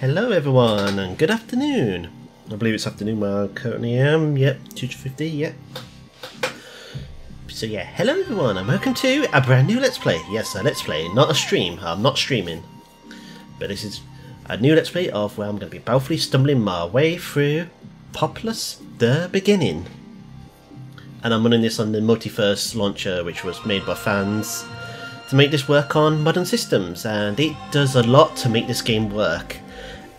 Hello everyone and good afternoon. I believe it's afternoon where I currently am. Yep, 2.50, yep. So yeah, hello everyone and welcome to a brand new Let's Play. Yes, a Let's Play, not a stream. I'm not streaming. But this is a new Let's Play of where I'm going to be powerfully stumbling my way through Populous The Beginning. And I'm running this on the Multiverse launcher which was made by fans to make this work on modern systems and it does a lot to make this game work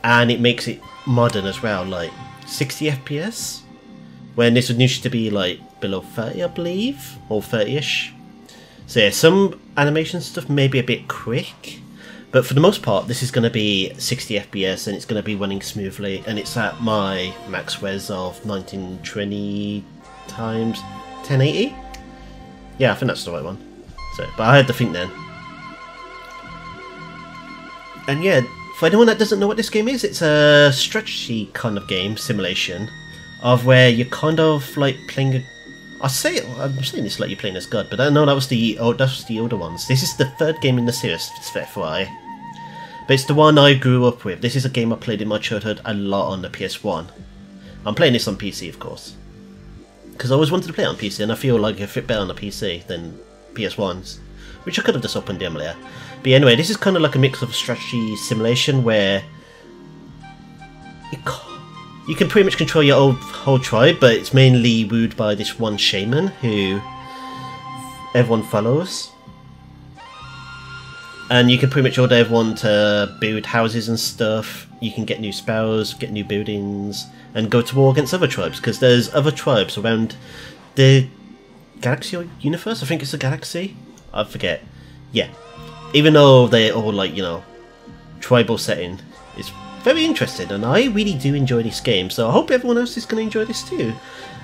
and it makes it modern as well, like 60 FPS, when this would used to be like below 30, I believe, or 30ish. So yeah, some animation stuff may be a bit quick, but for the most part, this is going to be 60 FPS and it's going to be running smoothly, and it's at my max res of 1920 times 1080. Yeah, I think that's the right one. So, but I had to think then. And yeah, for anyone that doesn't know what this game is, it's a strategy kind of game, simulation, of where you're kind of like playing a... I say I'm saying this like you're playing as God, but I know that was the oh, that was the older ones. This is the third game in the series, it's fair for FYI. But it's the one I grew up with. This is a game I played in my childhood a lot on the PS1. I'm playing this on PC, of course. Because I always wanted to play it on PC, and I feel like it fit better on the PC than PS1s. Which I could have just opened the emulator. But anyway, this is kind of like a mix of strategy simulation where you, you can pretty much control your whole, whole tribe, but it's mainly wooed by this one shaman who everyone follows. And you can pretty much order everyone to build houses and stuff. You can get new spells, get new buildings, and go to war against other tribes because there's other tribes around the galaxy or universe. I think it's a galaxy. I forget. Yeah, even though they're all like you know tribal setting, it's very interesting, and I really do enjoy this game. So I hope everyone else is going to enjoy this too.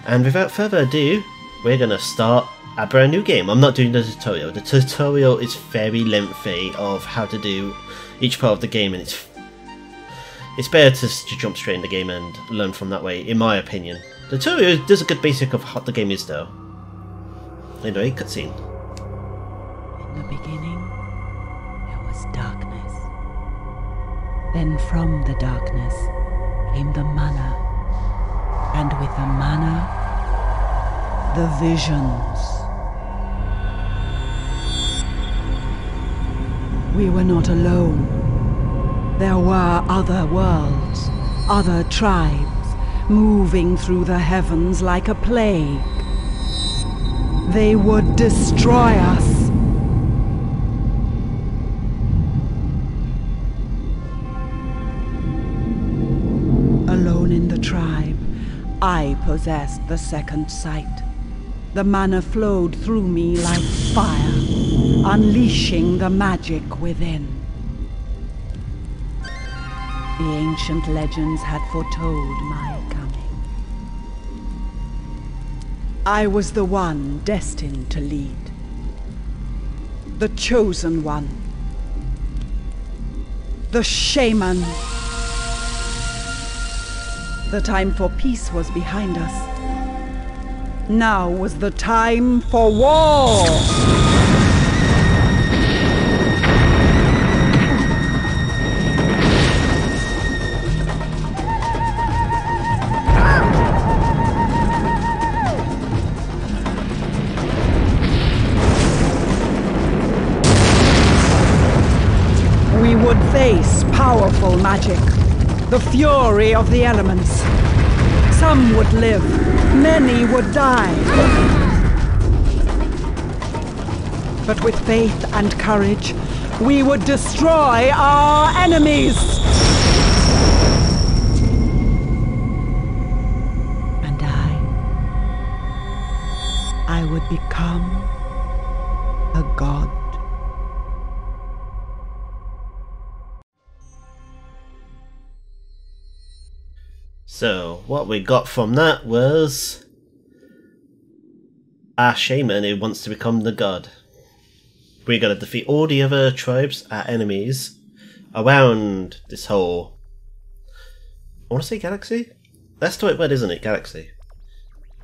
And without further ado, we're going to start a brand new game. I'm not doing the tutorial. The tutorial is very lengthy of how to do each part of the game, and it's it's better to, to jump straight in the game and learn from that way, in my opinion. The tutorial does a good basic of what the game is, though. Anyway, cutscene. In the beginning, Then from the darkness came the manna, and with the manna, the visions. We were not alone. There were other worlds, other tribes, moving through the heavens like a plague. They would destroy us. Possessed the second sight. The manna flowed through me like fire, unleashing the magic within. The ancient legends had foretold my coming. I was the one destined to lead. The chosen one. The shaman. The time for peace was behind us. Now was the time for war! We would face powerful magic, the fury of the elements. Some would live, many would die. But with faith and courage, we would destroy our enemies. And I, I would become a god. So, what we got from that was ah, our shaman who wants to become the god. We gotta defeat all the other tribes, our enemies, around this whole. I wanna say galaxy? That's the right word, isn't it? Galaxy.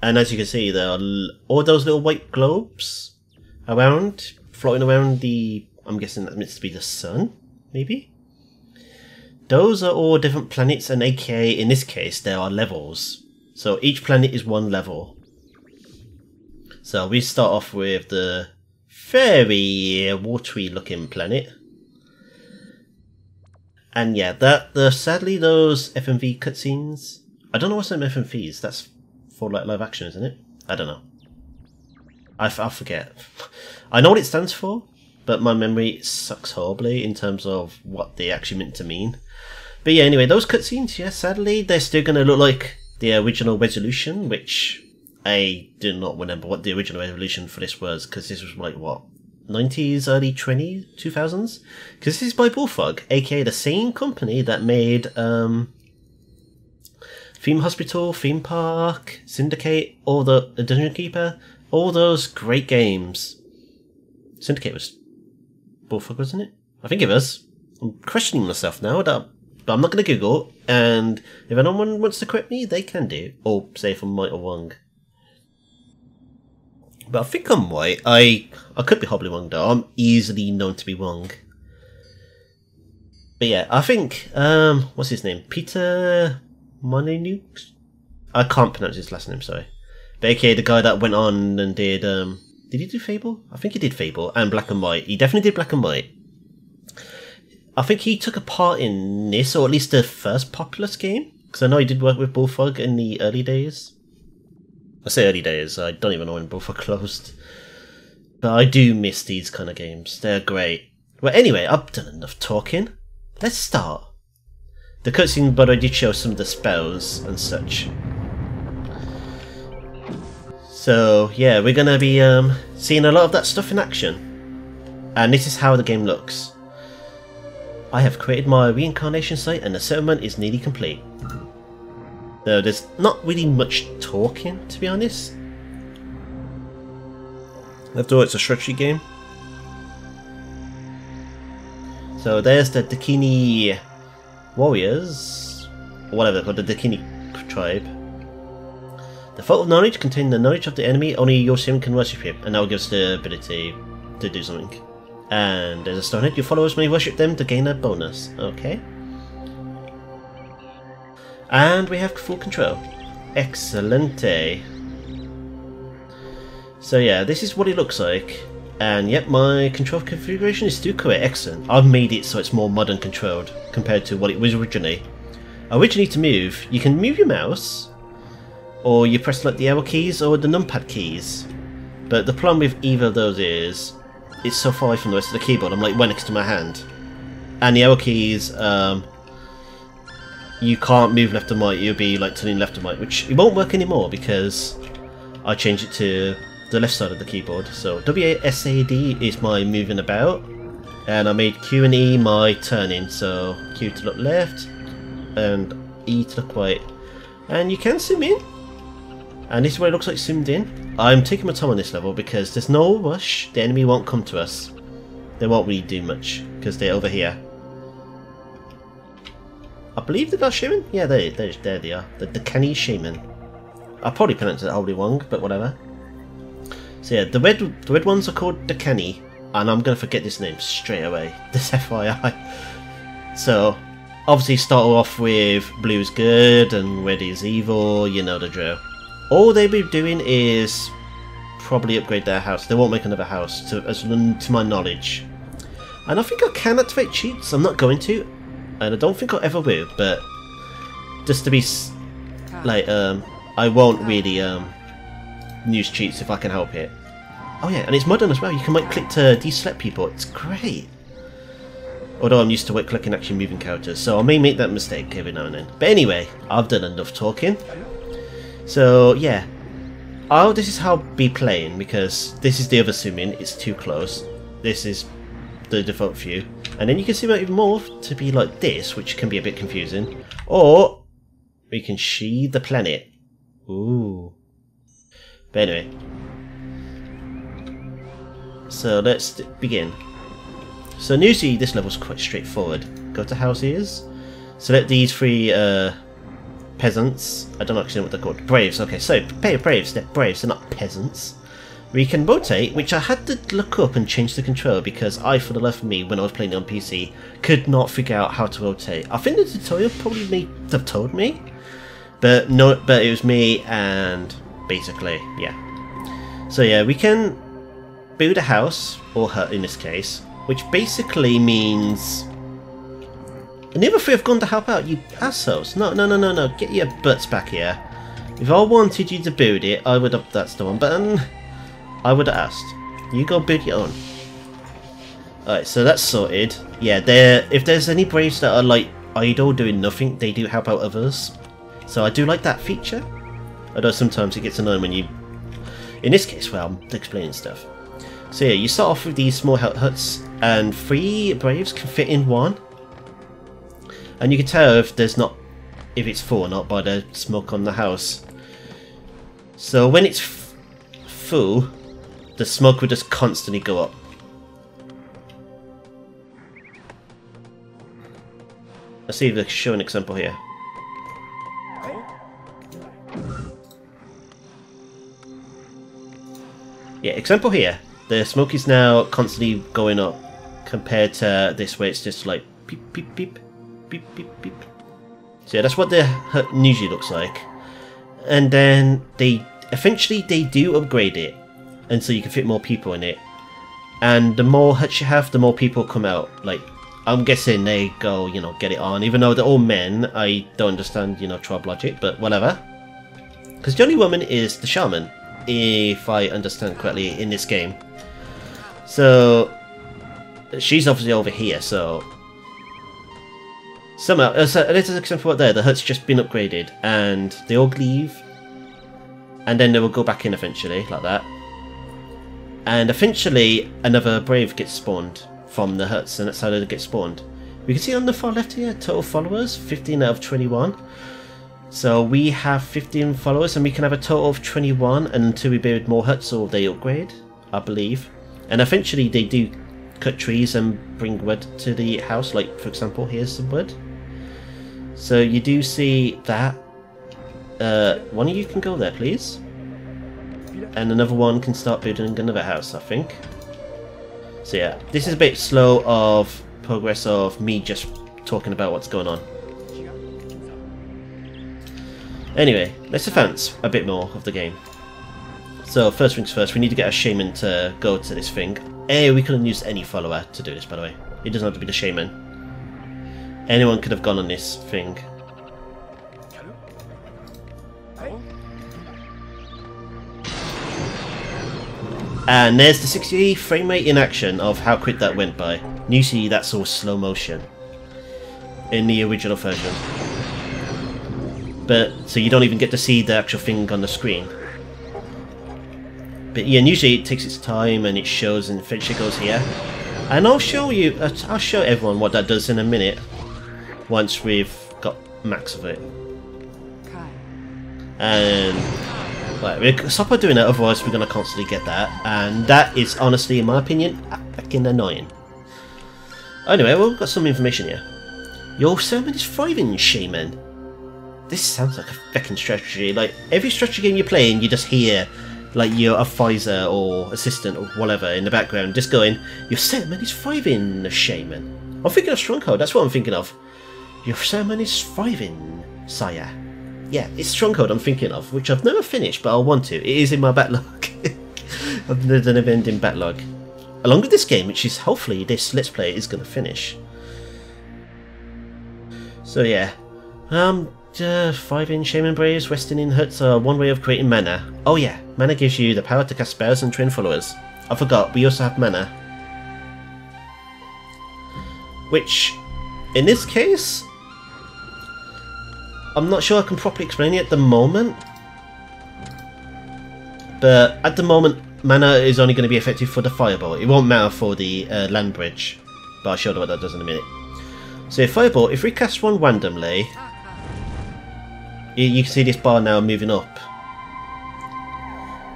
And as you can see, there are all those little white globes around, floating around the. I'm guessing that means to be the sun, maybe? Those are all different planets, and aka in this case, there are levels. So each planet is one level. So we start off with the very uh, watery looking planet. And yeah, that the sadly those FMV cutscenes. I don't know what's in FMVs. That's for like live action, isn't it? I don't know. I, I forget. I know what it stands for, but my memory sucks horribly in terms of what they actually meant to mean. But yeah, anyway, those cutscenes, yeah, sadly, they're still going to look like the original resolution, which I do not remember what the original resolution for this was, because this was like, what, 90s, early 20, 2000s? Because this is by Bullfrog, aka the same company that made um, Theme Hospital, Theme Park, Syndicate, all the, the Dungeon Keeper, all those great games. Syndicate was Bullfrog, wasn't it? I think it was. I'm questioning myself now, but I'm not going to Google, and if anyone wants to correct me, they can do, or say if I'm right or wrong. But I think I'm right. I I could be horribly wrong though. I'm easily known to be wrong. But yeah, I think um what's his name? Peter Molyneux? I can't pronounce his last name, sorry. But aka the guy that went on and did um did he do Fable? I think he did Fable and Black and White. He definitely did Black and White. I think he took a part in this, or at least the first Populous game, because I know he did work with Bullfrog in the early days. I say early days, I don't even know when Bullfrog closed. But I do miss these kind of games. They're great. Well, anyway, I've done enough talking. Let's start. The cutscene, but I did show some of the spells and such. So, yeah, we're gonna be um, seeing a lot of that stuff in action. And this is how the game looks. I have created my reincarnation site and the settlement is nearly complete. Though there's not really much talking, to be honest. After all, it's a strategy game. So there's the Dakini warriors, or whatever they're called, the Dakini tribe. The Vault of Knowledge contains the knowledge of the enemy, only your sim can worship him, and that will give us the ability to do something. And there's a stonehead, your followers may worship them to gain a bonus. Okay. And we have full control. Excelente. So yeah, this is what it looks like. And yep, my control configuration is still correct. Excellent. I've made it so it's more modern controlled compared to what it was originally. Originally to move, you can move your mouse, or you press like the arrow keys or the numpad keys. But the problem with either of those is it's so far away from the rest of the keyboard. I'm like right next to my hand, and the arrow keys, um, you can't move left and right. You'll be like turning left and right, which it won't work anymore because I changed it to the left side of the keyboard. So WASD is my moving about, and I made Q and E my turning. So Q to look left, and E to look right, and you can zoom in. And this is what it looks like zoomed in. I'm taking my time on this level because there's no rush. The enemy won't come to us. They won't really do much because they're over here. I believe they're not shaman. Yeah, they, they, there they are. The Dakani shaman. I probably pronounced it wholly wrong, but whatever. So yeah, the red the red ones are called Dakani, and I'm gonna forget this name straight away. This FYI. So obviously start off with blue is good and red is evil. You know the drill. All they'll be doing is probably upgrade their house. They won't make another house, to as to my knowledge. And I think I can activate cheats. I'm not going to, and I don't think I ever will. But just to be like, um, I won't really um use cheats if I can help it. Oh yeah, and it's modern as well. You can right click to deselect people. It's great. Although I'm used to right clicking actually moving characters, so I may make that mistake every now and then. But anyway, I've done enough talking. So yeah, oh, this is how be playing because this is the other zoom in. It's too close. This is the default view, and then you can zoom out even more to be like this, which can be a bit confusing. Or we can see the planet. Ooh. But anyway, so let's begin. So usually this level's quite straightforward. Go to houses, select these three uh, peasants. I don't actually know what they're called. Braves. Okay, so braves. They're braves. They're not peasants. we can rotate, which I had to look up and change the control because I, for the life of me, when I was playing on PC, could not figure out how to rotate. I think the tutorial probably may have told me, but no, but it was me and basically, yeah. So yeah, we can build a house, or hut in this case, which basically means... And the other three have gone to help out, you assholes. No, no, no, no, no, get your butts back here. If I wanted you to build it, I would have... That's the one button. I would have asked. You go build your own. Alright, so that's sorted. Yeah, there. if there's any Braves that are like idle doing nothing, they do help out others. So I do like that feature. Although sometimes it gets annoying when you... In this case, well, I'm explaining stuff. So yeah, you start off with these small huts, and three Braves can fit in one. And you can tell if there's not... if it's full or not by the smoke on the house. So when it's full, the smoke would just constantly go up. Let's see if they show an example here. Yeah, example here. The smoke is now constantly going up compared to this where it's just like beep beep beep beep beep beep. So yeah, that's what the hut usually looks like. And then they eventually they do upgrade it and so you can fit more people in it. And the more huts you have, the more people come out. Like, I'm guessing they go, you know, get it on. Even though they're all men, I don't understand, you know, tribe logic, but whatever. Because the only woman is the shaman, if I understand correctly, in this game. So, she's obviously over here, so... Somehow, uh, so, little example right there, the hut's just been upgraded, and they all leave, and then they will go back in eventually, like that. And eventually, another Brave gets spawned from the huts, and that's how they get spawned. We can see on the far left here, total followers, 15 out of 21. So we have 15 followers, and we can have a total of 21 until we build more huts or they upgrade, I believe. And eventually they do cut trees and bring wood to the house, like for example, here's some wood. So you do see that. Uh, one of you can go there, please and another one can start building another house, I think. So yeah, this is a bit slow of progress of me just talking about what's going on. Anyway, let's advance a bit more of the game. So first things first, we need to get a shaman to go to this thing. Hey, we couldn't use any follower to do this, by the way. It doesn't have to be the shaman. Anyone could have gone on this thing. And there's the 60 frame rate in action of how quick that went by. Usually that's all slow motion in the original version. But, so you don't even get to see the actual thing on the screen. But yeah, usually it takes its time and it shows and eventually goes here. And I'll show you, uh, I'll show everyone what that does in a minute. Once we've got max of it. And Right, we're stop doing that, otherwise we're going to constantly get that. And that is honestly, in my opinion, fucking annoying. Anyway, well, we've got some information here. Your sermon is thriving, Shaman. This sounds like a fucking strategy. Like, every strategy game you're playing, you just hear, like, your advisor or assistant or whatever in the background just going, Your sermon is thriving, Shaman. I'm thinking of Stronghold, that's what I'm thinking of. Your sermon is thriving, sire yeah, it's Stronghold I'm thinking of, which I've never finished, but I'll want to. It is in my backlog. I've never ending backlog. Along with this game, which is hopefully this Let's Play is going to finish. So yeah, um, uh, 5 in Shaman Braves, resting in huts are one way of creating mana. Oh yeah, mana gives you the power to cast spells and train followers. I forgot, we also have mana. Which, in this case, I'm not sure I can properly explain it at the moment. But at the moment, mana is only going to be effective for the fireball. It won't matter for the uh, land bridge. But I'll show you what that does in a minute. So fireball, if we cast one randomly, you, can see this bar now moving up.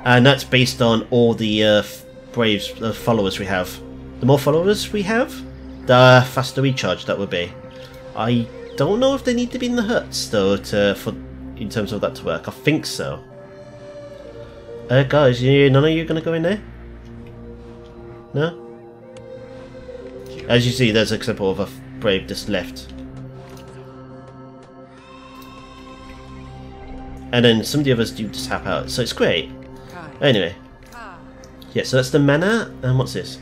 And that's based on all the uh, Braves uh, followers we have. The more followers we have, the faster recharge that will be. I don't know if they need to be in the huts though to for in terms of that to work. I think so. Uh, guys, you, none of you gonna go in there? No? As you see, there's a example of a brave just left. And then some of the others do just tap out, so it's great. Anyway. Yeah, so that's the mana, and what's this?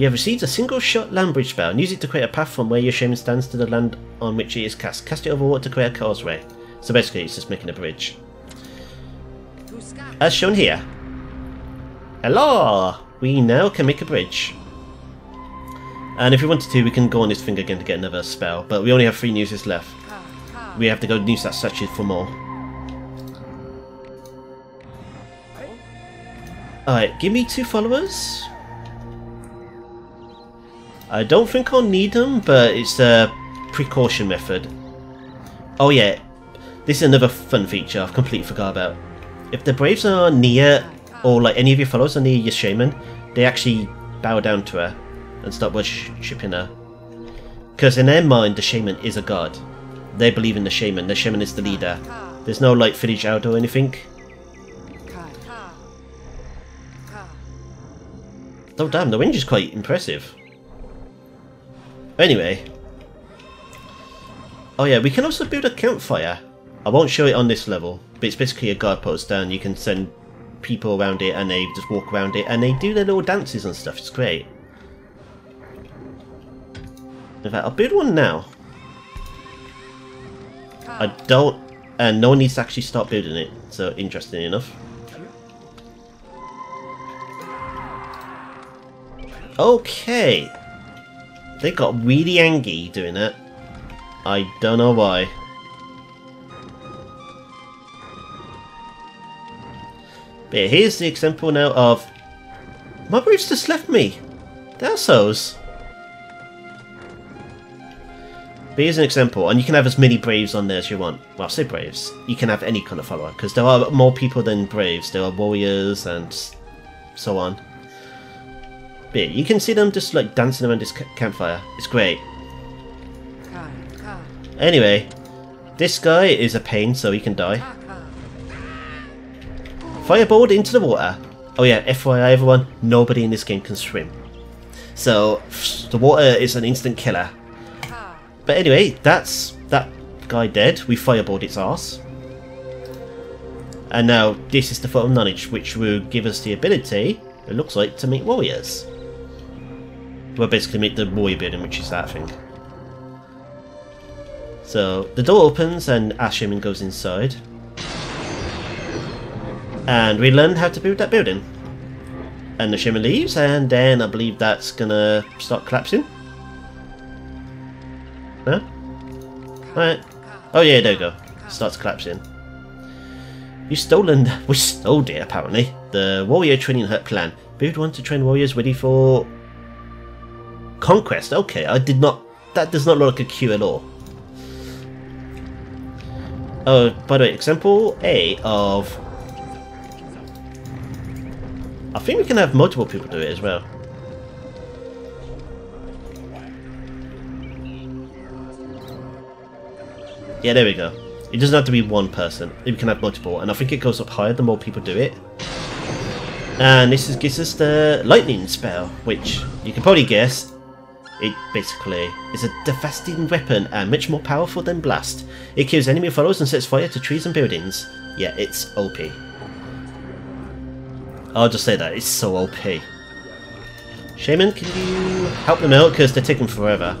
You have received a single shot land bridge spell use it to create a path from where your shaman stands to the land on which it is cast. Cast it over water to create a causeway. So basically it's just making a bridge. As shown here. Hello! We now can make a bridge. And if we wanted to, we can go on this thing again to get another spell, but we only have three uses left. We have to go use that statue for more. Alright, give me two followers. I don't think I'll need them, but it's a precaution method. Oh yeah, this is another fun feature I've completely forgot about. If the Braves are near, or like any of your followers are near your shaman, they actually bow down to her and start worshipping her. Because in their mind, the shaman is a god. They believe in the shaman, the shaman is the leader. There's no like village out or anything. Oh damn, the range is quite impressive. Anyway. Oh yeah, we can also build a campfire. I won't show it on this level, but it's basically a guard post and you can send people around it and they just walk around it and they do their little dances and stuff. It's great. In fact, I'll build one now. I ah. don't... And no one needs to actually start building it, so interesting enough. Okay. They got really angry doing it. I don't know why. But here's the example now of... My briefs just left me! They're so's. But here's an example, and you can have as many Braves on there as you want. Well, say Braves. You can have any kind of follower, because there are more people than Braves. There are Warriors and so on. But you can see them just like dancing around this campfire. It's great. Anyway, this guy is a pain, so he can die. Fireball into the water. Oh yeah, FYI everyone, nobody in this game can swim. So, the water is an instant killer. But anyway, that's that guy dead. We fireball its ass. And now, this is the Vault of Knowledge, which will give us the ability, it looks like, to meet warriors. Well, basically make the warrior building, which is that thing. So, the door opens and Asherman goes inside. And we learn how to build that building. And the Shaman leaves, and then I believe that's gonna start collapsing. No? Right. Oh yeah, there we go. Starts collapsing. You stolen we stole it apparently. The warrior training hut plan. Build one to train warriors ready for conquest. Okay, I did not that does not look like a queue at all. Oh, by the way, example A of I think we can have multiple people do it as well. Yeah, there we go. It doesn't have to be one person. We can have multiple, and I think it goes up higher the more people do it. And this is, gives us the lightning spell, which you can probably guess. It basically is a devastating weapon and much more powerful than blast. It kills enemy followers and sets fire to trees and buildings. Yeah, it's OP. I'll just say that, it's so OP. Shaman, can you help them out? Because they're taking forever.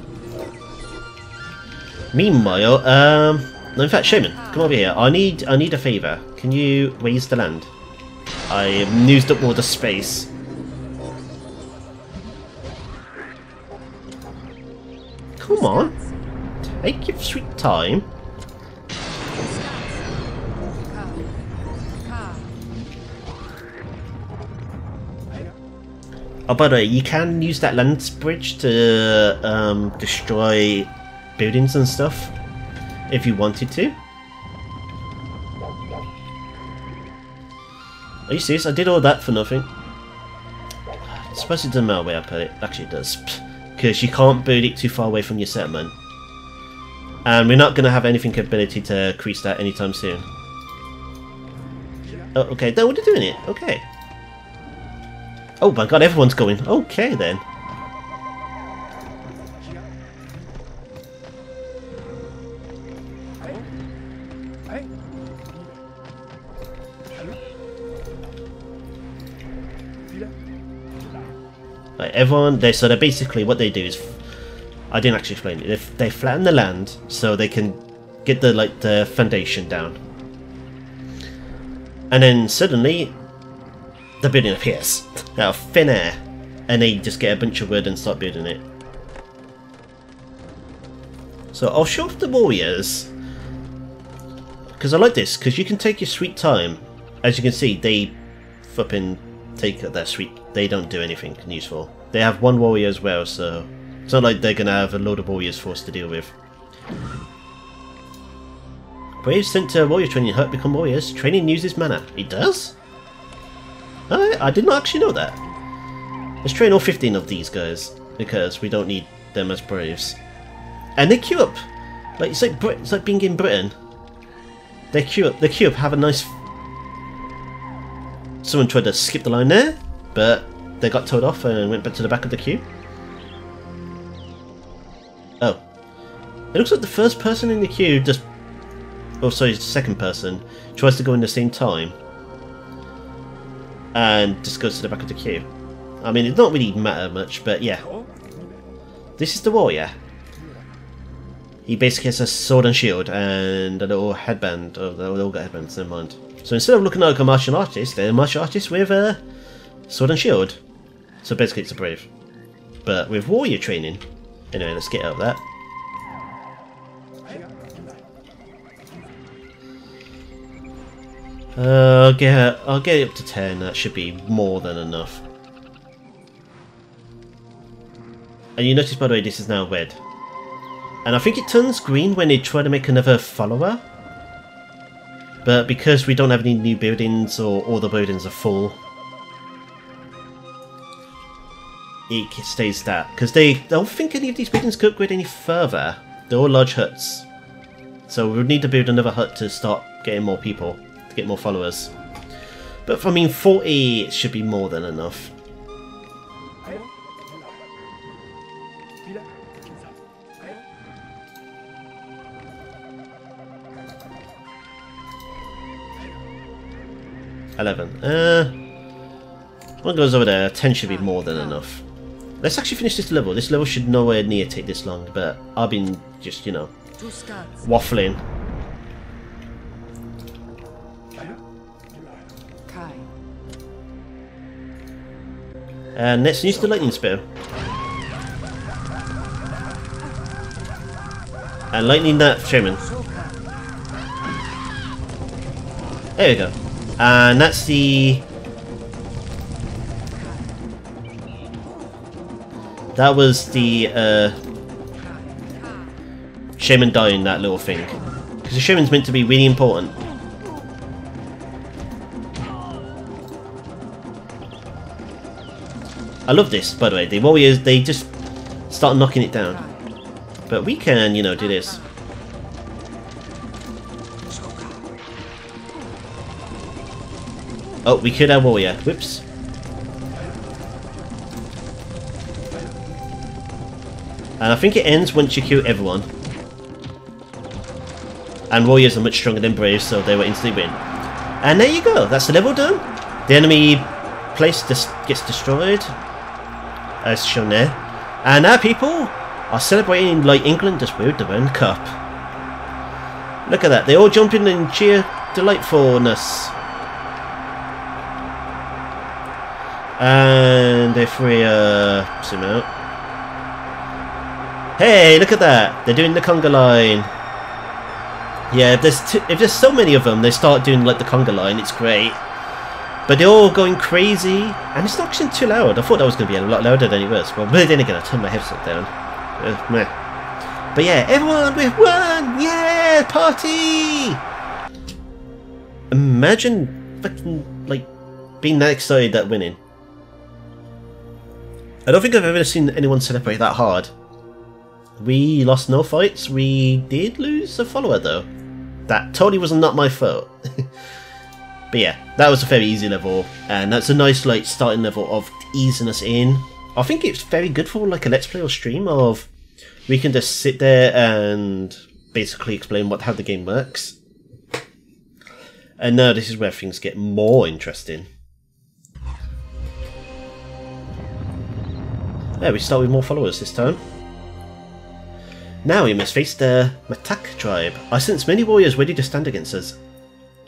Meanwhile, um... No, in fact, Shaman, come over here. I need I need a favour. Can you raise the land? I have used up all the space. Come on. Take your sweet time. Oh, by the way, you can use that land bridge to um, destroy buildings and stuff if you wanted to. Are you serious? I did all that for nothing. I suppose it doesn't matter where I put it. Actually, it does. Because you can't build it too far away from your settlement. And we're not going to have anything ability to increase that anytime soon. Oh, okay, no, we're doing it. Okay. Oh my god, everyone's going. Okay then. Everyone, they so they basically what they do is, I didn't actually explain it. They, they flatten the land so they can get the like the foundation down, and then suddenly, the building appears out of thin air, and they just get a bunch of wood and start building it. So I'll show off the warriors because I like this because you can take your sweet time. As you can see, they flipping take their sweet. They don't do anything useful. They have one warrior as well, so it's not like they're gonna have a load of warriors for us to deal with. Braves sent to warrior training hut become warriors. Training uses mana. It does? I, I did not actually know that. Let's train all 15 of these guys, because we don't need them as braves. And they queue up! Like, it's like, Brit it's like being in Britain. They queue up, they queue up, have a nice... Someone tried to skip the line there, but they got towed off and went back to the back of the queue. Oh. It looks like the first person in the queue just oh sorry, the second person, tries to go in the same time and just goes to the back of the queue. I mean, it doesn't really matter much, but yeah. This is the warrior. He basically has a sword and shield and a little headband. They all got headbands, never mind. So instead of looking like a martial artist, they're a martial artist with a sword and shield. So basically it's a brave. But with warrior training. Anyway, let's get out of that. Uh, I'll get I'll get it up to ten. That should be more than enough. And you notice, by the way, this is now red. And I think it turns green when they try to make another follower. But because we don't have any new buildings or all the buildings are full, it stays that. Because they don't think any of these buildings could upgrade any further. They're all large huts. So we would need to build another hut to start getting more people to get more followers. But I mean, 40 should be more than enough. Eleven. Uh, one goes over there. Ten should be more than enough. Let's actually finish this level. This level should nowhere near take this long, but I've been just, you know, waffling. Uh, and let's use the lightning spell. And uh, lightning that shaman. There we go. Uh, and that's the... That was the uh, shaman dying, that little thing. Because the shaman's meant to be really important. I love this, by the way. The warriors, they just start knocking it down. But we can, you know, do this. Oh, we killed our warrior. Whoops. And I think it ends once you kill everyone. And warriors are much stronger than braves, so they will instantly win. And there you go. That's the level done. The enemy place just gets destroyed as shown there. And now people are celebrating like England just won the World Cup. Look at that, they all jump in and cheer delightfulness. And if we uh, zoom out. Hey, look at that! They're doing the conga line. Yeah, if there's if there's so many of them, they start doing like the conga line. It's great. But they're all going crazy, and it's not actually too loud. I thought that was going to be a lot louder than it was. Well, but then again, I turned my headset down. Uh, but yeah, everyone, we've won! Yeah, party! Imagine fucking, like, being that excited at winning. I don't think I've ever seen anyone celebrate that hard. We lost no fights. We did lose a follower, though. That totally was not my fault. But yeah, that was a very easy level, and that's a nice like starting level of easing us in. I think it's very good for like a let's play or stream of we can just sit there and basically explain what how the game works. And now this is where things get more interesting. There, we start with more followers this time. Now we must face the Matak tribe. I sense many warriors ready to stand against us.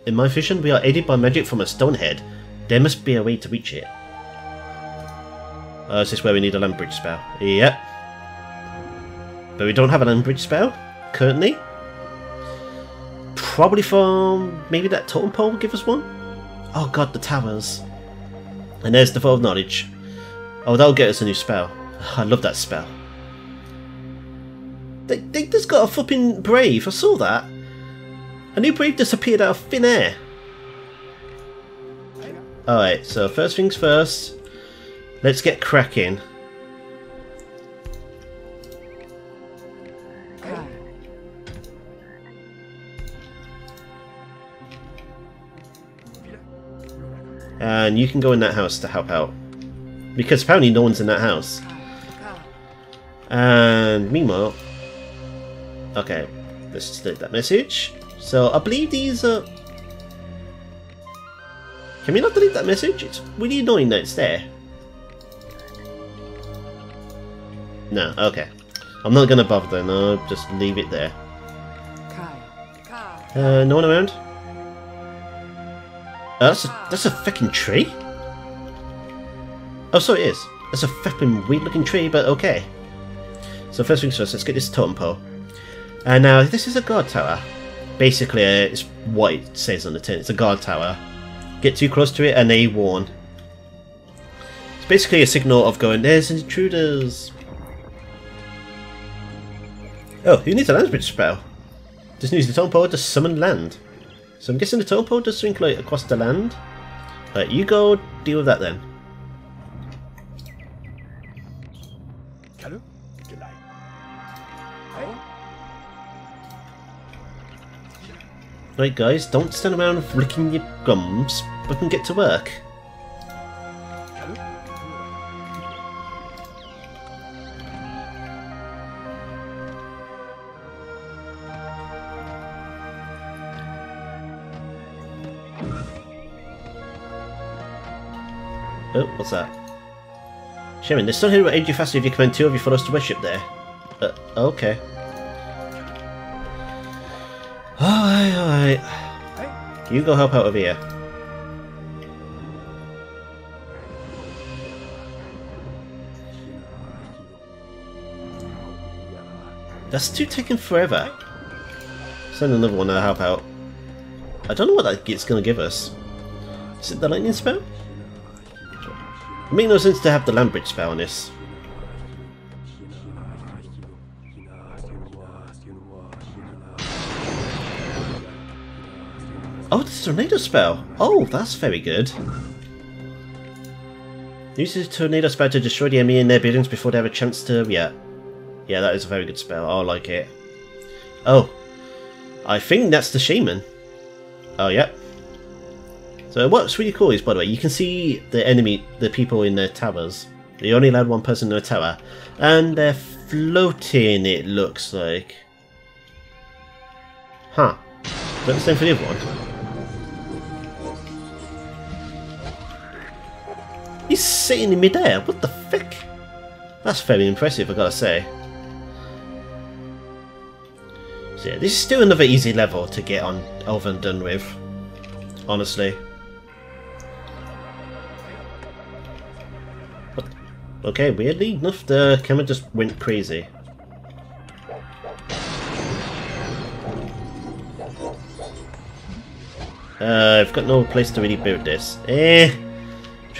In my vision, we are aided by magic from a stone head. There must be a way to reach it. Uh, is this where we need a land bridge spell? Yep. But we don't have a land bridge spell, currently. Probably from maybe that totem pole will give us one? Oh god, the towers. And there's the Vault of Knowledge. Oh, that'll get us a new spell. I love that spell. They, they just got a flipping Brave, I saw that. A new Brave disappeared out of thin air. Alright, so first things first, let's get cracking. And you can go in that house to help out. Because apparently no one's in that house. And meanwhile... Okay, let's delete that message. So I believe these are... Can we not delete that message? It's really annoying that it's there. No, okay. I'm not gonna bother then, I'll just leave it there. Uh, no one around? Oh, that's a, that's a fucking tree? Oh, so it is. That's a fucking weird looking tree, but okay. So first things first, let's get this totem pole. And now, this is a guard tower. Basically, uh, it's what it says on the tin. It's a guard tower. Get too close to it and they warn. It's basically a signal of going, there's intruders. Oh, who needs a land bridge spell? Just use the totem pole to summon land. So I'm guessing the totem pole does something like across the land. Right, you go deal with that then. Right guys, don't stand around licking your gums, but can get to work. Oh, what's that? Shaman, the still here will aid you faster if you command two of your followers to worship there. Uh, okay. Alright, alright. You go help out over here. That's two taking forever. Send another one to help out. I don't know what that it's going to give us. Is it the lightning spell? It makes no sense to have the land bridge spell on this. Tornado spell! Oh, that's very good. Uses tornado spell to destroy the enemy in their buildings before they have a chance to... Yeah. Yeah, that is a very good spell. I like it. Oh. I think that's the shaman. Oh, yep. So what's really cool is, by the way, you can see the enemy, the people in their towers. They only allowed one person in a tower. And they're floating, it looks like. Huh. Is the same for the other one? He's sitting in midair, what the fuck? That's very impressive, I gotta say. So yeah, this is still another easy level to get on over and done with. Honestly. Okay, weirdly enough, the camera just went crazy. Uh, I've got no place to really build this. Eh,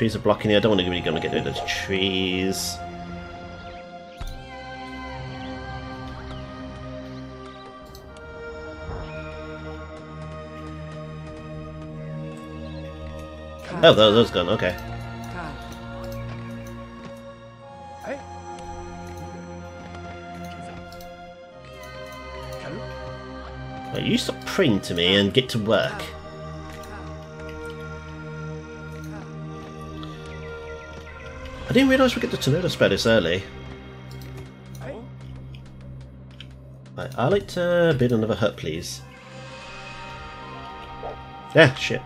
trees are blocking it. I don't want to really gonna get rid of the trees. Oh, those those gone. Okay. you stop praying to me and get to work. I didn't realise we get the tornado spell this early. Right, I'd like to build another hut, please. Yeah, shit.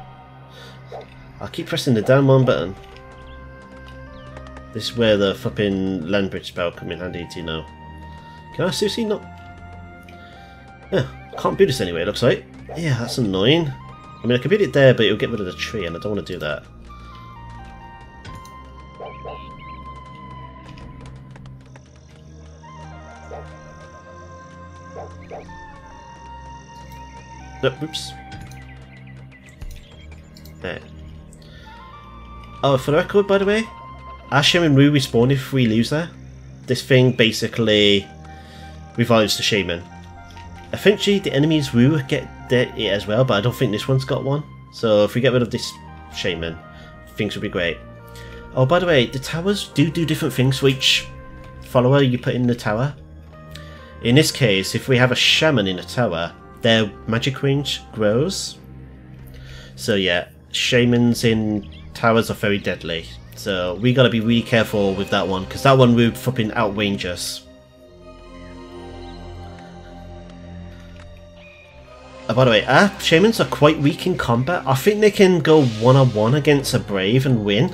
I'll keep pressing the down one button. This is where the flipping land bridge spell come in handy to know. Can I seriously not... Yeah, can't build this anyway, it looks like. Yeah, that's annoying. I mean, I could build it there, but it'll get rid of the tree, and I don't want to do that. Oops. There. Oh, for the record, by the way, Asher and Rue respawn if we lose there. This thing basically revives the Shaman. Eventually, the enemies Rue get it as well, but I don't think this one's got one. So if we get rid of this Shaman, things will be great. Oh, by the way, the towers do do different things for each follower you put in the tower. In this case, if we have a Shaman in a tower, their magic range grows. So yeah, Shamans in towers are very deadly. So we gotta be really careful with that one, because that one would fucking outrange us. Uh, by the way, our shamans are quite weak in combat. I think they can go one-on-one against a brave and win.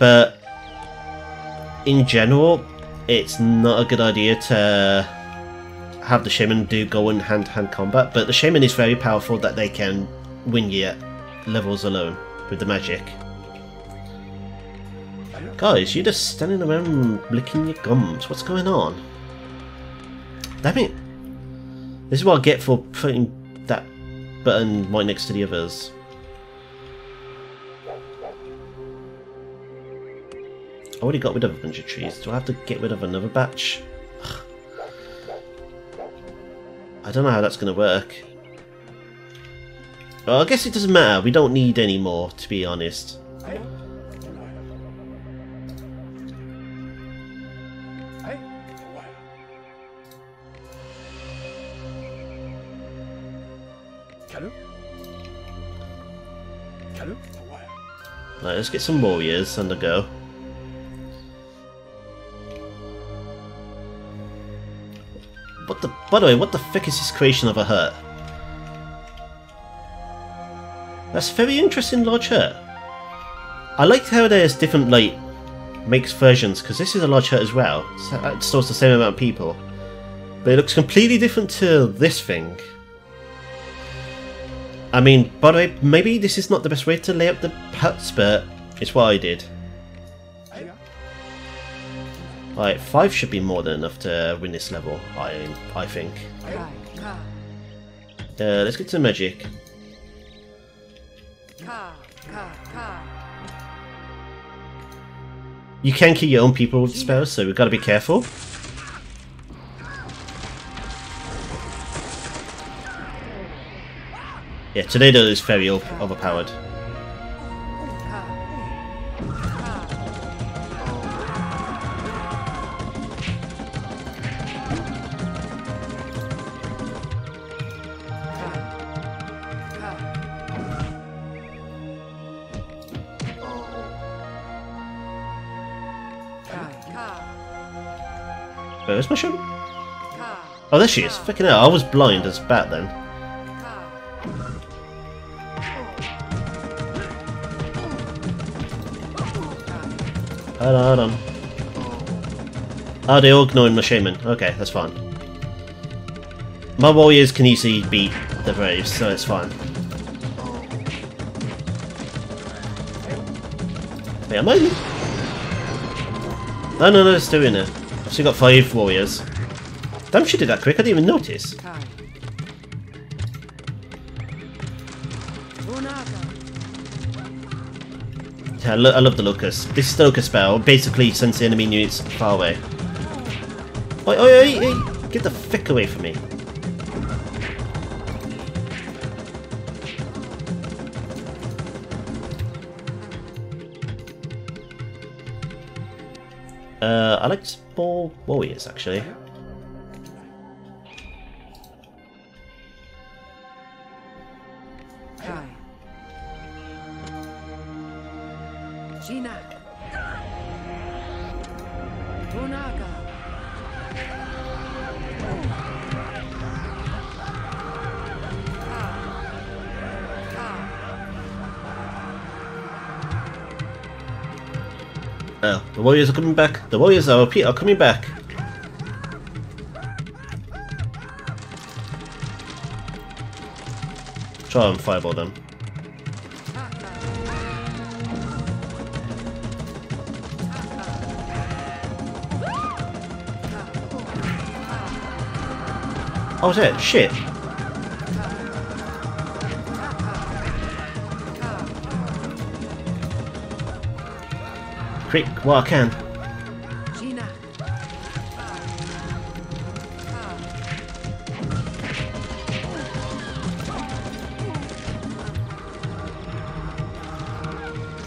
But in general, it's not a good idea to have the shaman do go in hand-to-hand combat. But the shaman is very powerful that they can win you at levels alone with the magic. Guys, you're just standing around licking your gums. What's going on? Damn it. This is what I get for putting that button right next to the others. I already got rid of a bunch of trees. Do I have to get rid of another batch? I don't know how that's going to work. Well, I guess it doesn't matter. We don't need any more, to be honest. Right, let's get some warriors on the go. What the? By the way, what the fuck is this creation of a hurt? That's very interesting, large hurt. I liked how there's different like makes versions because this is a large hurt as well. So uh, it stores the same amount of people, but it looks completely different to this thing. I mean, by the way, maybe this is not the best way to lay out the huts, but it's what I did. Right, five should be more than enough to win this level, I I think. Uh, let's get to magic. You can kill your own people with spells, so we've got to be careful. Yeah, Tornado is very overpowered. Where's my show? Oh, there she is. Fucking hell, I was blind as bat then. Hold on, hold on. Oh, they're all ignoring my shaman. Okay, that's fine. My warriors can easily beat the braves, so it's fine. Wait, am I? No, no, no, it's doing it. I've still got five warriors. Damn, she did that quick, I didn't even notice. Yeah, I, lo I love the Locust. This Locust spell. Basically sends the enemy units far away. Oi, oi, oi, oi! Get the fuck away from me. Uh, I small warriors, actually. Oh, the warriors are coming back. The warriors are, are coming back. Try and fireball them. Oh shit, shit. Quick, while I can.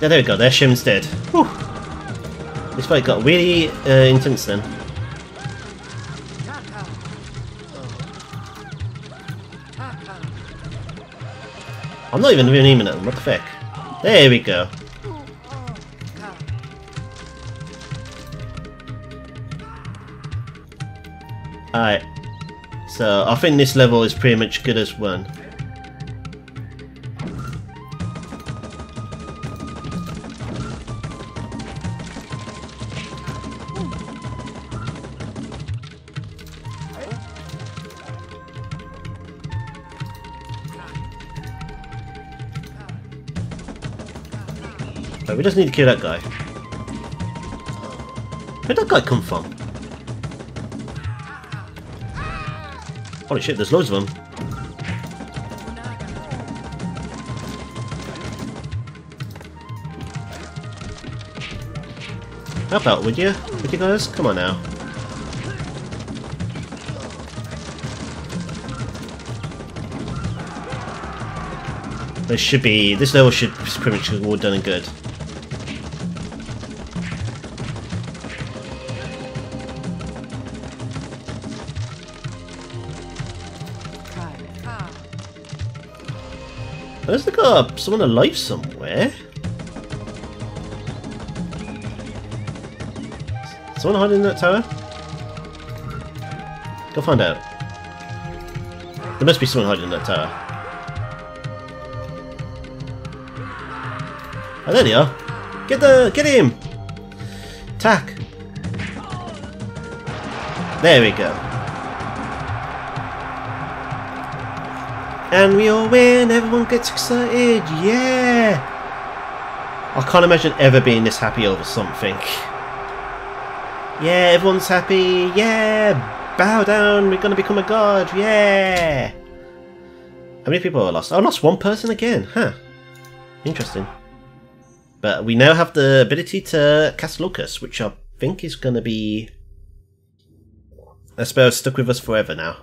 Yeah, there we go, there Shim's dead. Whew. This fight got really uh, intense then. I'm not even aiming at them, what the fuck? There we go. Alright. So, I think this level is pretty much good as one. We just need to kill that guy. Where'd that guy come from? Holy shit, there's loads of them. Help out, would you? Would you guys? Come on now. This should be... This level should be pretty much all done and good. Where's the guy? Someone alive somewhere? Someone hiding in that tower? Go find out. There must be someone hiding in that tower. Oh, there they are. Get the, get him! Tack. There we go. And we all win, everyone gets excited, yeah! I can't imagine ever being this happy over something. Yeah, everyone's happy, yeah! Bow down, we're gonna become a god, yeah! How many people are lost? Oh, I lost one person again, huh. Interesting. But we now have the ability to cast Locust, which I think is gonna be... I suppose stuck with us forever now.